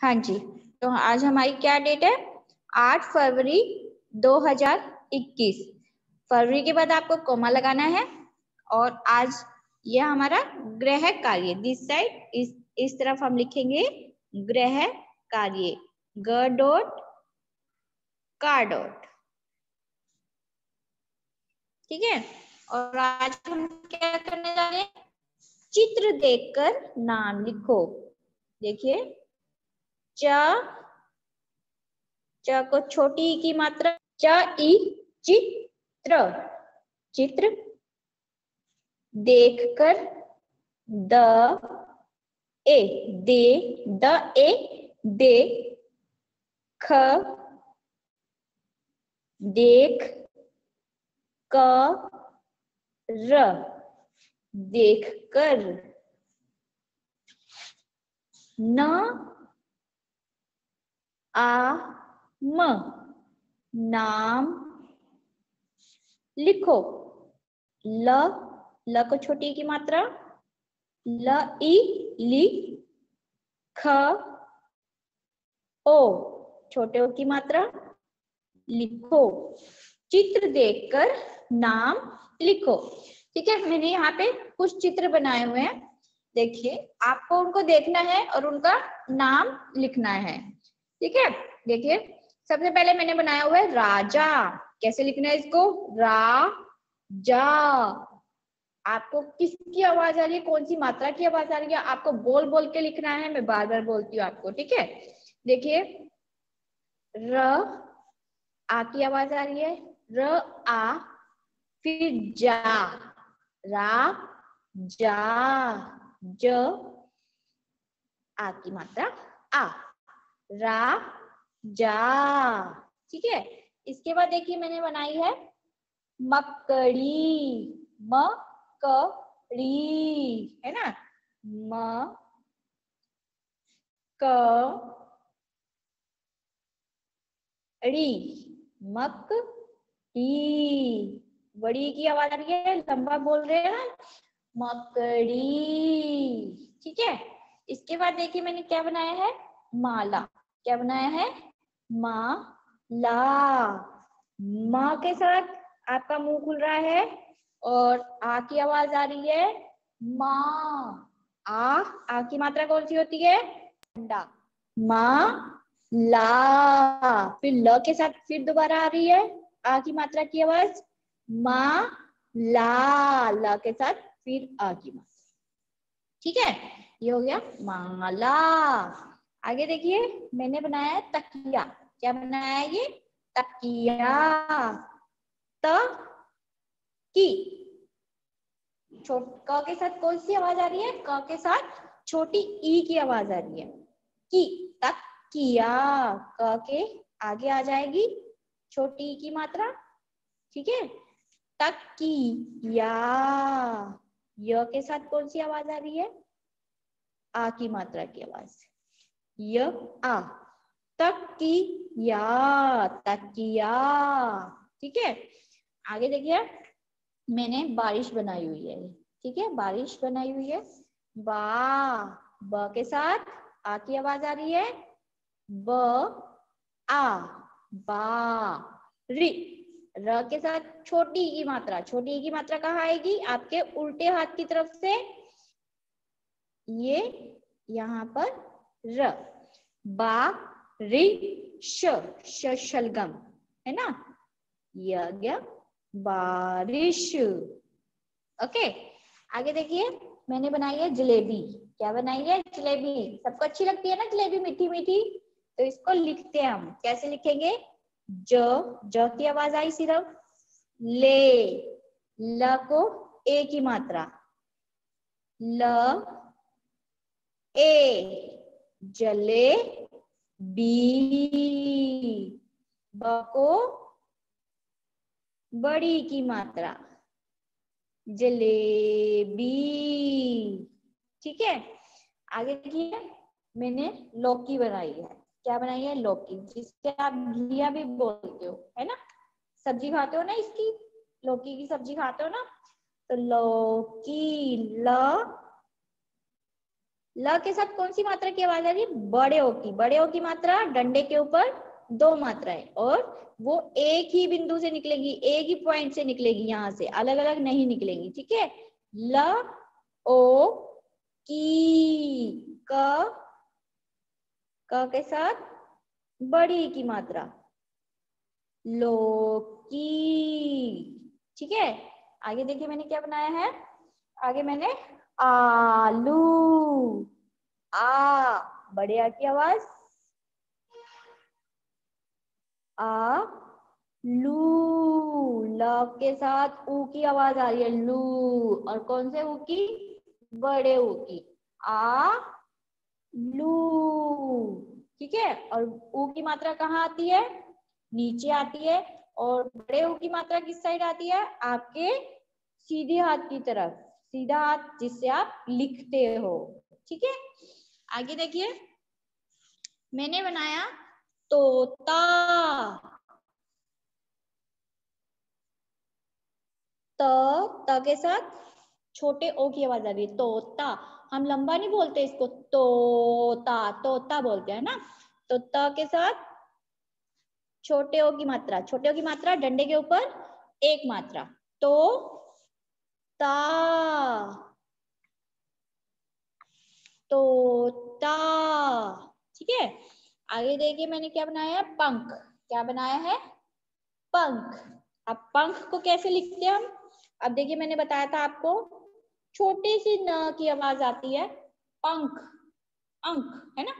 हाँ जी तो आज हमारी क्या डेट है? आठ फरवरी 2021 फरवरी के बाद आपको कोमा लगाना है और आज यह हमारा ग्रह कार्य दिस साइड इस इस तरफ़ हम लिखेंगे ग्रह कार्य, ग डॉट का डॉट ठीक है? और आज हम क्या करने जा रहे हैं? चित्र देखकर नाम लिखो। देखिए च च को छोटी की मात्रा, च ई चित्र। चित्र? देखकर द, ए, दे, द, ए, दे। ख, देख, क, र। देख कर न आ, म, नाम, लिखो। ल ल को छोटी की मात्रा, ल ई ली, ख, ओ, छोटे ओ की मात्रा, लिखो। चित्र देखकर नाम लिखो। ठीक है, मैंने यहाँ पे कुछ चित्र बनाए हुए हैं। देखिए, आपको उनको देखना है और उनका नाम लिखना है। ठीक है? देखिए, सबसे पहले मैंने बनाया हुआ है राजा। कैसे लिखना है इसको? रा जा आपको किसकी आवाज़ आ रही है? कौन सी मात्रा की आवाज़ आ रही है? आपको बोल बोल के लिखना है, मैं बार बार बोलती हूँ आपको, ठीक है? देखिए, र आ की आवाज़ आ रही है? र आ, फिर जा। रा, जा, ज आ की मात्रा आ। रा, जा। ठीक है? इसके बाद देखिए मैंने बनाई है मकड़ी मकड़ी है ना? म क ड़ी मक डी बड़ी की आवाज़ आ रही है? लंबा बोल रहे हैं मकड़ी ठीक है? इसके बाद देखिए मैंने क्या बनाया है? माला। क्या बनाया है? मा, ला। माँ के साथ आपका मुँह खुल रहा है और आ की आवाज़ आ रही है, माँ। आ आ की मात्रा कौन सी होती है? अंडा। माँ, ला। फिर ल के साथ फिर दोबारा आ रही है, आ की मात्रा की आवाज़? मा, ला। ला के साथ फिर आ की मात्रा। ठीक है? ये हो गया माला आगे देखिए, मैंने बनाया है तकिया। क्या बनाया है ये? तकिया। त की क के साथ कौन सी आवाज़ आ रही है? क के साथ छोटी ई की आवाज़ आ रही है। की। तक किया क के आगे आ जाएगी। छोटी ई की मात्रा। ठीक है? तक की या य के साथ कौन सी आवाज़ आ रही है? आ की मात्रा की आवाज़। य आ। तक की या तकिया ठीक है? आगे देखिए, मैंने बारिश बनाई हुई है। ठीक है? बारिश बनाई हुई है। बा, ब के साथ आ की आवाज़ आ रही है। ब, आ, बा, री। र के साथ छोटी की मात्रा। छोटी की मात्रा कहाँ आएगी? आपके उल्टे हाथ की तरफ़ से। ये यहाँ पर र, बा, रि, श श, शलगम, है ना? यह गया बारिश। ओके? आगे देखिए, मैंने बनाई है जलेबी। क्या बनाई है? जलेबी। सबको अच्छी लगती है ना जलेबी? मीठी मीठी? तो इसको लिखते हैं हम। कैसे लिखेंगे? ज ज की आवाज़ आई सिर्फ़। ले ल को ए की मात्रा। ल, ए। जले बी ब को बड़ी की मात्रा। जलेबी ठीक है? आगे देखिए मैंने लौकी बनाई है। क्या बनाई है? लौकी, जिससे आप घिया भी बोलते हो, है ना? सब्ज़ी खाते हो ना इसकी? लौकी की सब्ज़ी खाते हो ना? तो लौकी, ल ल के साथ कौन सी मात्रा की आवाज़ आ रही है? बड़े ओ की। बड़े ओ की मात्रा डंडे के ऊपर दो मात्राएँ और वो एक ही बिंदु से निकलेगी, एक ही पॉइंट से निकलेगी यहाँ से। अलग अलग नहीं निकलेगी, ठीक है? ल, ओ, की, क क के साथ बड़ी की मात्रा। लोकी ठीक है? आगे देखिए मैंने क्या बनाया है? आगे मैंने आलू। आ। बड़े आ की आवाज़? आ लू। ल के साथ ऊ की आवाज़ आ रही है लू। और कौन से ऊ की? बड़े ऊ की। आ लू। ठीक है और ऊ की मात्रा कहाँ आती है? नीचे आती है और बड़े ऊ की मात्रा किस साइड आती है? आपके सीधे हाथ की तरफ़। सीधा हाथ जिससे आप लिखते हो, ठीक है? आगे देखिए। मैंने बनाया तोता। त त के साथ छोटे ओ की आवाज़ आ रही है, तोता। हम लंबा नहीं बोलते इसको, तोता तोता बोलते हैं ना? तो त के साथ छोटे ओ की मात्रा, छोटे ओ की मात्रा डंडे के ऊपर एक मात्रा तो ता तोता। ठीक है? आगे देखिए मैंने क्या बनाया है? पंख। क्या बनाया है? पंख। अब पंख को कैसे लिखते हैं हम? अब देखिए मैंने बताया था आपको, छोटी सी न की आवाज़ आती है, पंख। अंक, है ना?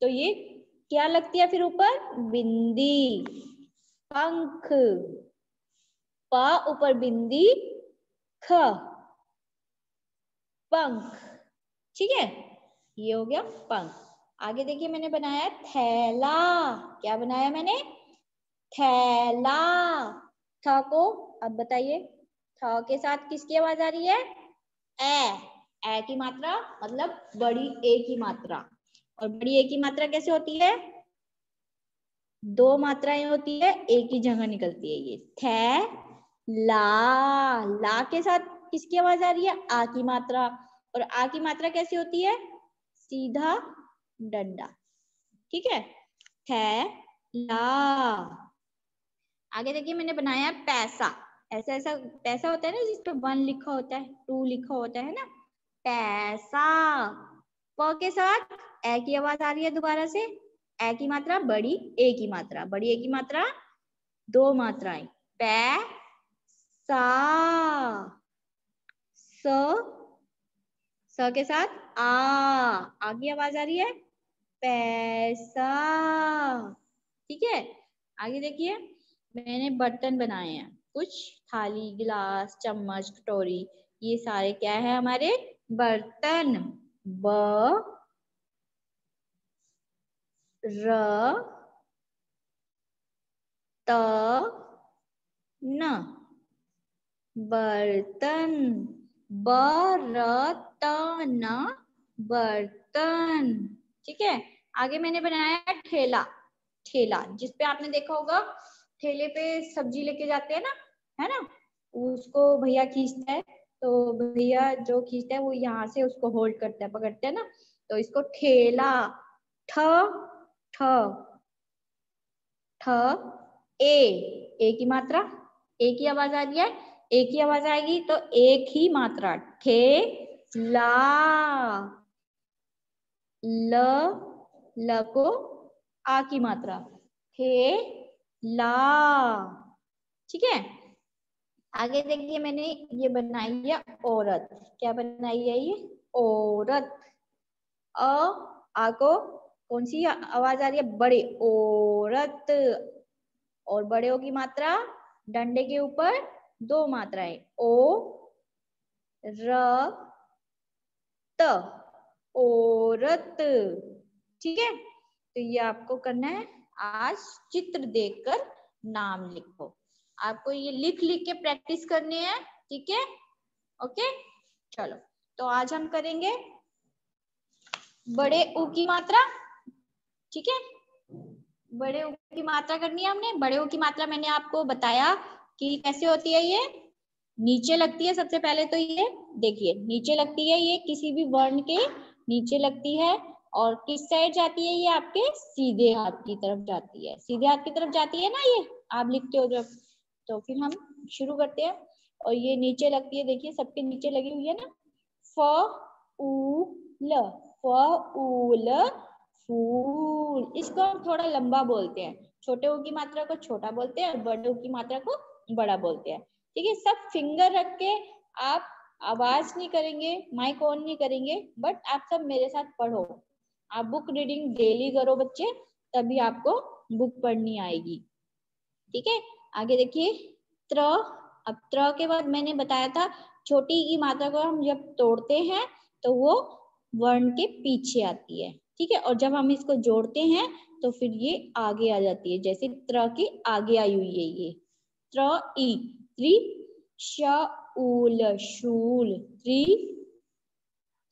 तो ये क्या लगती है फिर ऊपर? बिंदी। पंख। प ऊपर बिंदी ख पंख ठीक है? ये हो गया पंख आगे देखिए मैंने बनाया थैला। क्या बनाया मैंने? थैला। थ को, अब बताइए। थ के साथ किसकी आवाज़ आ रही है? ए। ए की मात्रा मतलब बड़ी ए की मात्रा। और बड़ी ए की मात्रा कैसे होती है? दो मात्राएँ होती है, एक ही जगह निकलती है ये। थे ला ला के साथ किसकी आवाज़ आ रही है? आ की मात्रा। और आ की मात्रा कैसी होती है? सीधा डंडा। ठीक है? है ला। आगे देखिए, मैंने बनाया पैसा। ऐसा ऐसा पैसा होता है ना जिस पे वन लिखा होता है, टू लिखा होता है ना? पैसा। प के साथ ए की आवाज़ आ रही है दोबारा से। ए की मात्रा बड़ी, ए की मात्रा। बड़ी, ए की मात्रा, दो मात्राएँ। पै सा, स स के साथ आ। आगे आवाज़ आ रही है? पैसा ठीक है? आगे देखिए। मैंने बर्तन बनाए हैं। कुछ थाली, गिलास, चम्मच, कटोरी, ये सारे क्या है हमारे? बर्तन। ब, र, त, न। बर्तन ब र त न बर्तन। ठीक है? आगे मैंने बनाया ठेला। ठेला, जिसपे आपने देखा होगा, ठेले पे सब्ज़ी लेके जाते हैं ना, है ना? उसको भैया खींचता है तो भैया जो खींचता है, वो यहाँ से उसको होल्ड करता है, पकड़ते हैं ना? तो इसको ठेला, ठ ठ ठ, ए। ए की मात्रा, ए की आवाज़ आ रही है? ए ही आवाज़ आएगी तो एक ही मात्रा ठे ला, ल ल को आ की मात्रा थे ला। ठीक है? आगे देखिए मैंने ये बनाई है औरत। क्या बनाई है ये? औरत। अ, आ को कौन सी आवाज़ आ रही है? बड़े, औरत। और बड़े की मात्रा, डंडे के ऊपर दो मात्राएँ ओ, र, त। औरत। ठीक है? तो ये आपको करना है। आज चित्र देखकर नाम लिखो। आपको ये लिख लिख के प्रैक्टिस करनी है। ठीक है? ओके? चलो तो आज हम करेंगे बड़े ऊ की मात्रा। ठीक है? बड़े ऊ की मात्रा करनी है हमने। बड़े ऊ की मात्रा मैंने आपको बताया। कि कैसे होती है ये? नीचे लगती है सबसे पहले तो ये, देखिए, नीचे लगती है ये किसी भी वर्ण के, नीचे लगती है और किस साइड जाती है ये आपके? सीधे हाथ की तरफ़ जाती है। सीधे हाथ की तरफ़ जाती है ना ये? आप लिखते हो जब तो फिर हम शुरू करते हैं। और ये नीचे लगती है, देखिए, सबके नीचे लगी हुई है ना? फ, उ, ल। फ, उ, ल, फूल। इसको हम थोड़ा लंबा बोलते हैं। छोटे ऊ की मात्रा को छोटा बोलते हैं और बड़े ऊ की मात्रा को बड़ा बोलते हैं। ठीक है, सब फिंगर रख के आप आवाज़ नहीं करेंगे माइक ऑन नहीं करेंगे बट आप सब मेरे साथ पढ़ो। आप बुक रीडिंग डेली करो बच्चे, तभी आपको बुक पढ़नी आएगी। ठीक है, आगे देखिए, त्र। अब त्र के बाद मैंने बताया था, छोटी की मात्रा को हम जब तोड़ते हैं तो वो वर्ण के पीछे आती है। ठीक है, और जब हम इसको जोड़ते हैं तो फिर ये आगे आ जाती है, जैसे त्र के आगे आई हुई है ये। त्र ई त्रि शूल शूल त्रि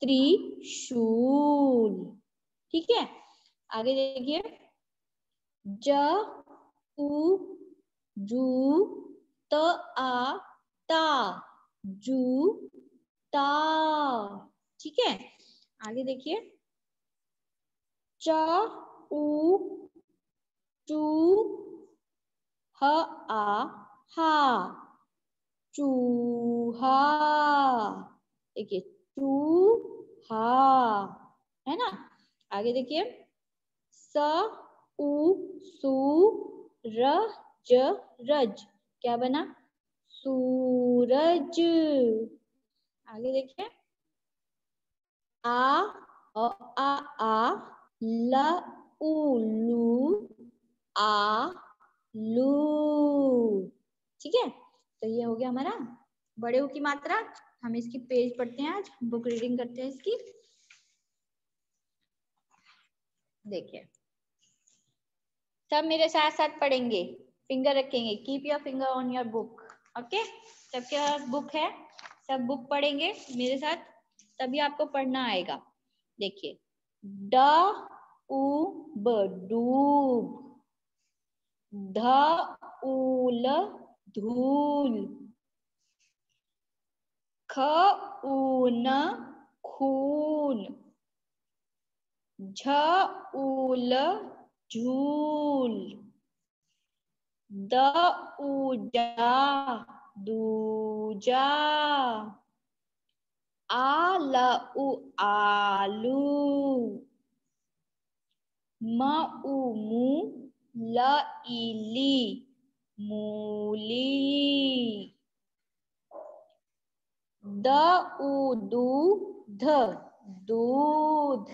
त्रिशूल। ठीक है? आगे देखिए। ज, उ, जू, त, आ, ता। जू, ता। ठीक है? आगे देखिए। च, उ चू ह, आ हा, चूहा। देखिए, चूहा, है ना? आगे देखिए। स, उ, सु, र, ज, रज। क्या बना? सूरज। आगे देखिए। आ, अ, आ आ, ल, उ, लू, आ, लू। ठीक है? तो ये हो गया हमारा। बड़े ऊ की मात्रा। हम इसकी पेज पढ़ते हैं आज। बुक रीडिंग करते हैं इसकी। देखिए। सब मेरे साथ साथ पढ़ेंगे। फिंगर रखेंगे। Keep your finger on your book okay सबके पास बुक है? सब बुक पढ़ेंगे मेरे साथ। तभी आपको पढ़ना आएगा। देखिए। ड उ डूब। ध उल धूल। ख ऊन खून। झ उल झूल। द उजा दूजा। आल उ, आलू। म, उ, मु, ल इली मूली। द उ दू ध, दूध।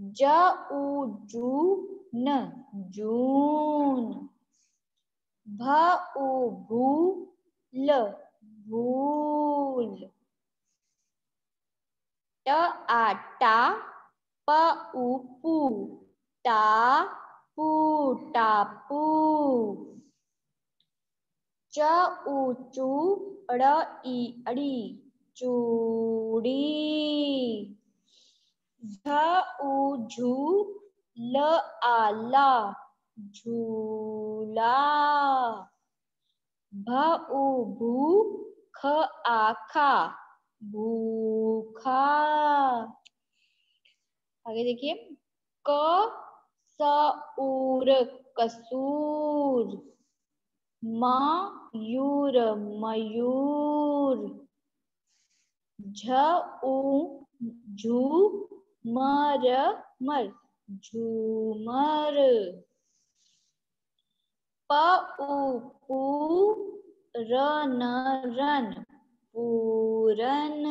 ज उ न, जून। भ उ ल, भूल। ट आ टा, प उ टा पू। टापू च उ चू ई अड़ी चूड़ी। झ उ झू ल आला झूला। भ उ भू ख आखा भूखा। आगे देखिए, क स उर कसूर, मयूर मयूर झ उ झू मर मर झूमर। प रन रन, पूरन।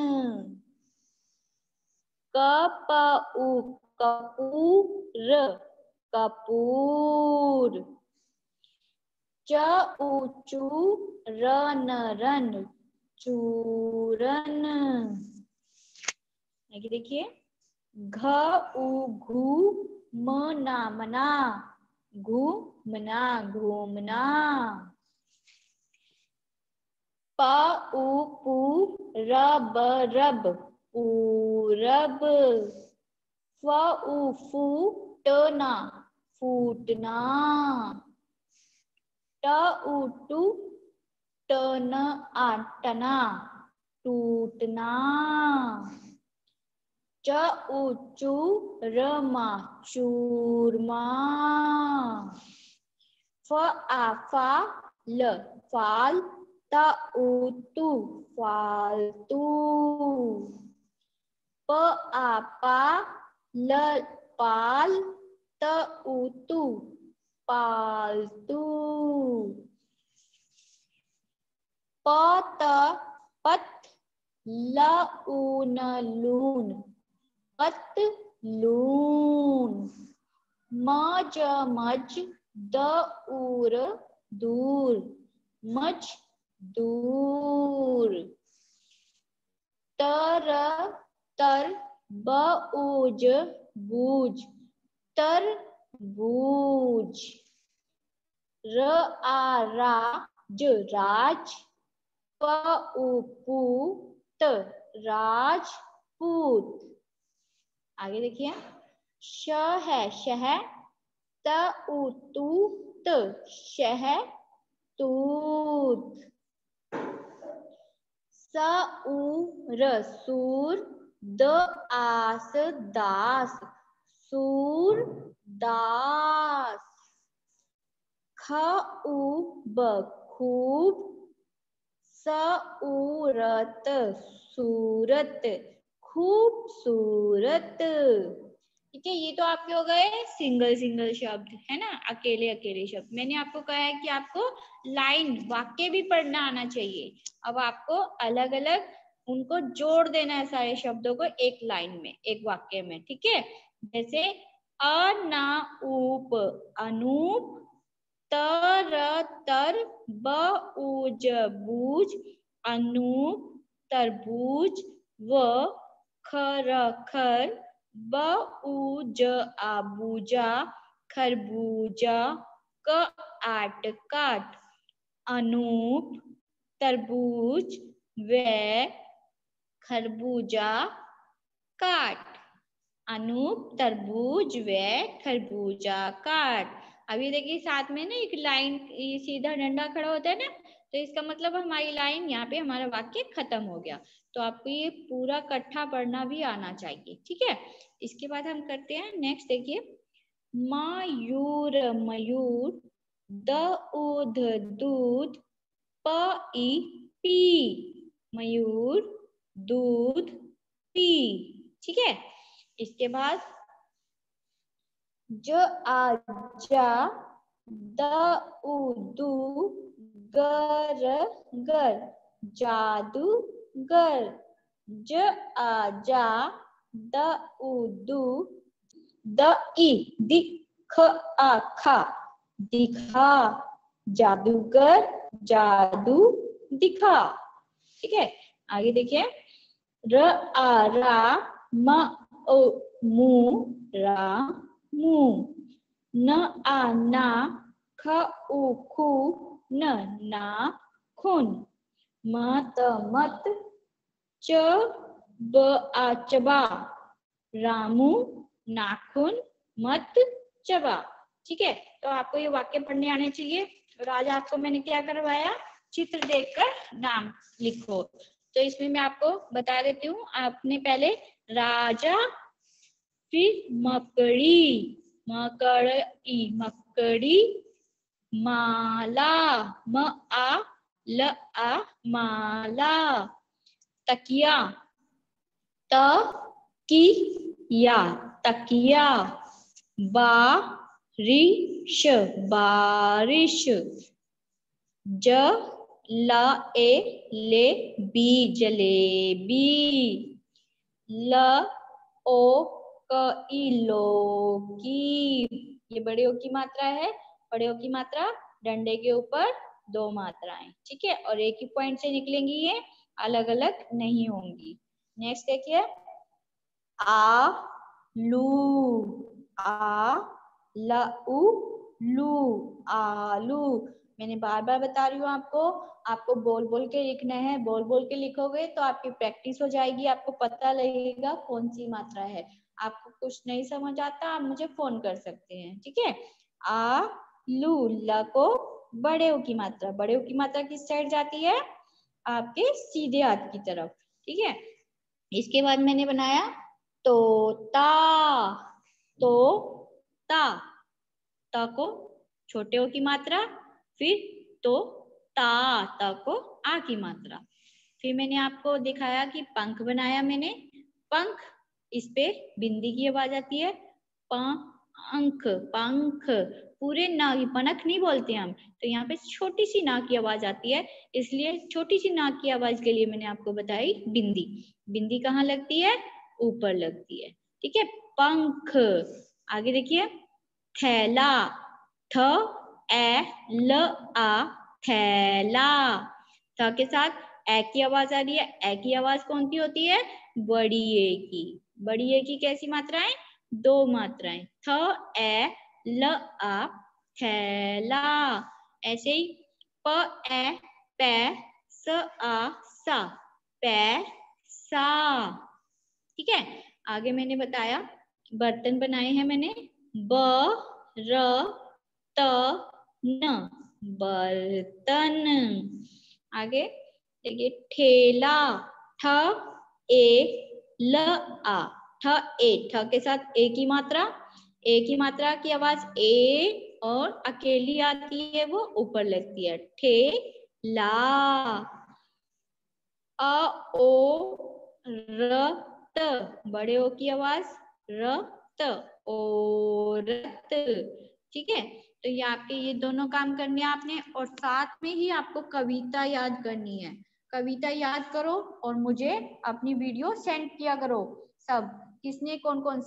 कपऊ कपूर कपूर। च उ चू रन रन। चूरन। आगे देखिए। घ उ घू मना। मना घूमना घूमना प उ पू रब। रब। पूरब फ उ फू टना फूटना ट उ टू टन आटना टूटना च ऊचू रमा चूरमा फ आफा ल फाल त ऊतू फालतू प आपा ल पाल त ऊतू पालतू। प त पत, ल ऊन लून। पतलून मज मज, द उर दूर। मज, दूर। तर तर बूज बूज तर बूज र आ रा ज राज प उ पू त राजपूत आगे देखिए, श है शह त तू त शह तूत स उ र सूर द आस दास सूर दास। ख उ ब खूब स उरत सूरत, खूबसूरत। ठीक है, ये तो आपके हो गए सिंगल सिंगल शब्द, है ना? अकेले अकेले शब्द। मैंने आपको कहा है कि आपको लाइन, वाक्य भी पढ़ना आना चाहिए। अब आपको अलग अलग उनको जोड़ देना है सारे शब्दों को एक लाइन में, एक वाक्य में, ठीक है? जैसे अनाऊप, अनूप तर तर बूज बूज अनूप, तरबूज, व खर खर बूज आबूजा, खरबूजा, क आट काट अनूप, तरबूज, व, खरबूजा, काट। अनूप, तरबूज, व, खरबूजा, काट। अभी देखिए साथ में ना एक लाइन सीधा डंडा खड़ा होता है ना तो इसका मतलब हमारी लाइन, यहाँ पे हमारा वाक्य खत्म हो गया। तो आपको ये पूरा कट्ठा पढ़ना भी आना चाहिए, ठीक है? इसके बाद हम करते हैं नेक्स्ट देखिए। मयूर मयूर, द उध, दूध, प ई पी। मयूर, दूध, पी, ठीक है? इसके बाद, ज, आ, जा, द उदू गर गर जादूगर ज, आ, जा, द उदू द ई दिख, आ, खा, दिखा, जादूगर, जादू, दिखा। ठीक है? आगे देखिए। र, आ, रा, म ओ मु, रा, मु। न, आ, ना, ख, उ, खू, न, ना, खून। मत मत च, ब, आ, चबा। रामू, नाखून, मत, चबा। ठीक है? तो आपको ये वाक्य पढ़ने आने चाहिए। और आज आपको मैंने क्या करवाया? चित्र देखकर नाम लिखो। तो इसमें मैं आपको बता देती हूँ, आपने पहले राजा फिर मकड़ी मकड़ी मकड़ी, माला, म आ, ल आ, माला, तकिया, त, की, या, तकिया बारिश बारिश, ज, ला, ए, ले, बी, जलेबी, ल, ओ क लौकी ये बड़े ओ की मात्रा है बड़े ओ की मात्रा डंडे के ऊपर दो मात्राएँ, ठीक है? और एक ही पॉइंट से निकलेंगी ये अलग अलग नहीं होंगी। नेक्स्ट देखिए। आ, लू आ, लू लू आलू मैंने बार बार बता रही हूँ आपको आपको बोल बोल के लिखना है बोल बोल के लिखोगे तो आपकी प्रैक्टिस हो जाएगी, आपको पता लगेगा कौन सी मात्रा है। आपको कुछ नहीं समझ आता, आप मुझे फ़ोन कर सकते हैं, ठीक है? आ, लू, ल को बड़े की मात्रा, बड़े की मात्रा किस साइड जाती है? आपके सीधे हाथ की तरफ़, ठीक है? इसके बाद मैंने बनाया तोता तो ता ता को छोटे ओ की मात्रा फिर तो ता ता को आ की मात्रा। फिर मैंने आपको दिखाया कि पंख बनाया मैंने। पंख, इस पे बिंदी की आवाज़ आती है। पंख पंख, पूरे ना पनख नहीं बोलते हम। तो यहाँ पे छोटी सी ना की आवाज़ आती है। इसलिए छोटी सी नाक की आवाज़ के लिए मैंने आपको बताई बिंदी। बिंदी कहाँ लगती है? ऊपर लगती है। ठीक है? पंख। आगे देखिए। थैला। थ ए, ल, आ थैला थ के साथ ए की आवाज़ आ रही है? ए की आवाज़ कौन सी होती है? बड़ी ए की। बड़ी ए की कैसी मात्राएँ? दो मात्राएँ। थ, ए, ल, आ थैला ऐसे ही प, ए, पै, स, आ, सा पैसा ठीक है? आगे मैंने बताया, बर्तन बनाए हैं मैंने। ब, र, त न, बर्तन। आगे, देखिए, ठेला, ठ, ए, ल, आ। ठ, ए, ठ के साथ ए की मात्रा, ए की मात्रा की आवाज़ ए और अकेली आती है वो ऊपर लगती है। ठे ला अ, ओ, र, त। बड़े ओ की आवाज़? र, त। औरत ठीक है? तो ये आपके, ये दोनों काम करने आपने और साथ में ही आपको कविता याद करनी है। कविता याद करो और मुझे अपनी वीडियो सेंड किया करो। सब, किसने कौन कौन